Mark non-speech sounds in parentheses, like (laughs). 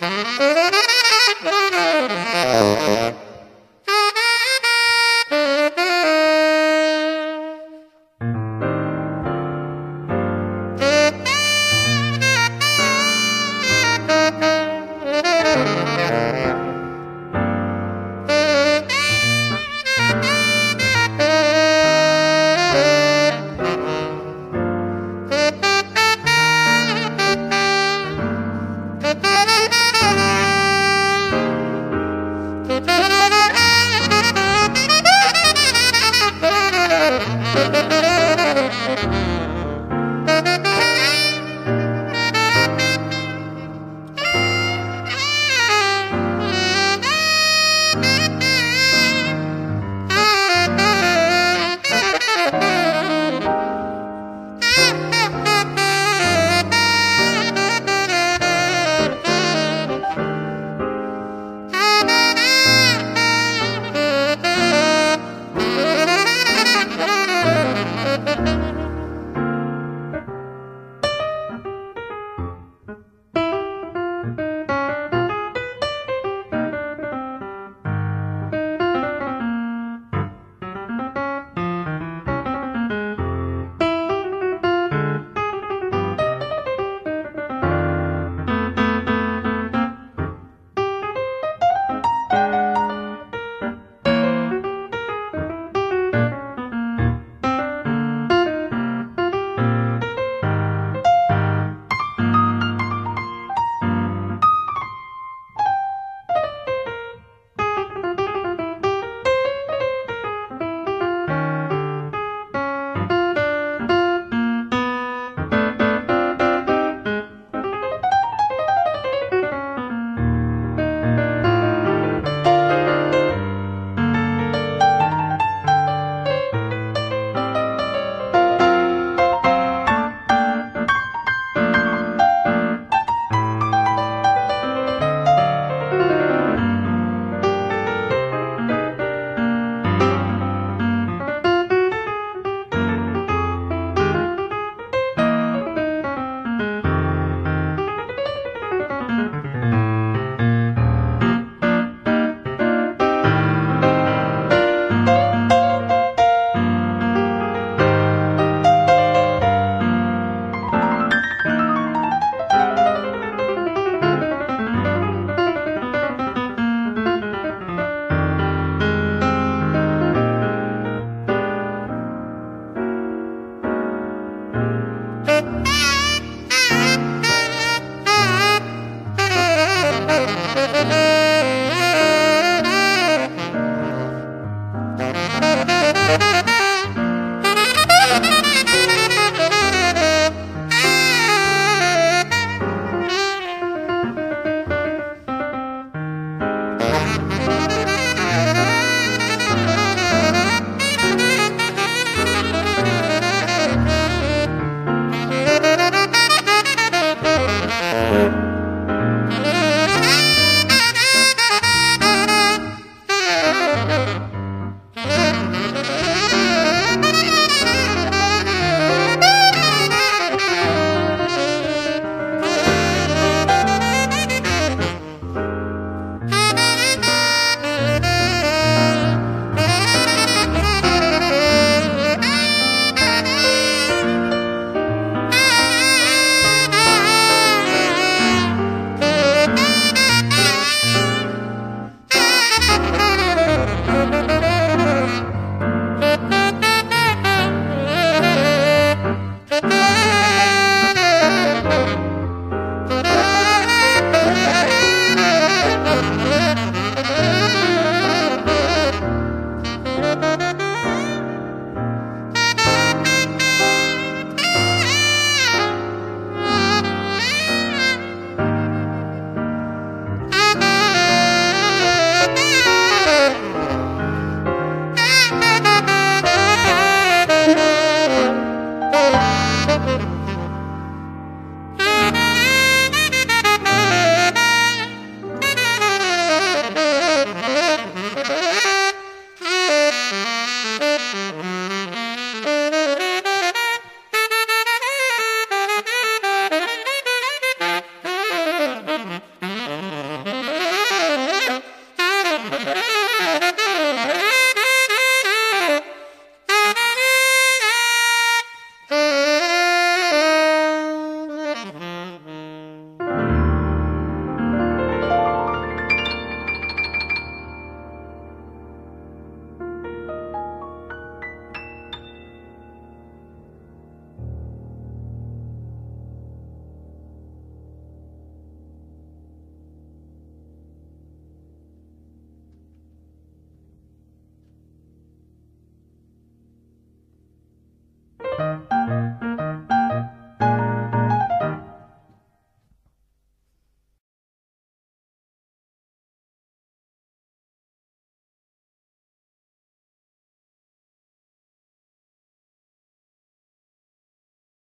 Mm-hmm. (laughs)